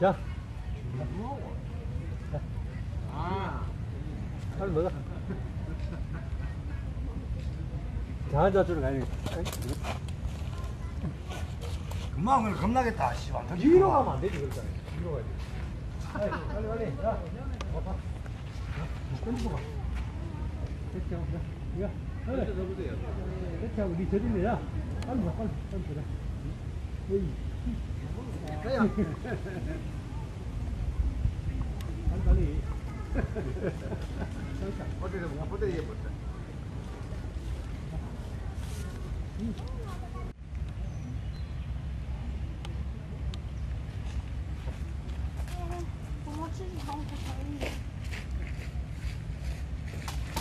자. 잘 먹어. 자, 앉아 주는 거 아니야. 금방 오늘 겁나겠다 씨발 더 뒤로 가면 안 되지, 그러니까. 뒤로 가야 돼. 빨리, 빨리, 빨리. 야, 봐봐. 끊고 가. 이렇게 하고, 야, 야. 이렇게 넣어보세요. 이렇게 하고, 니 저리네, 야. 빨리 가, 빨리, 빨리 들어. 哎呀！哎呀！哎呀！哎呀！哎呀！哎呀！哎呀！哎呀！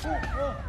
哎呀！哎！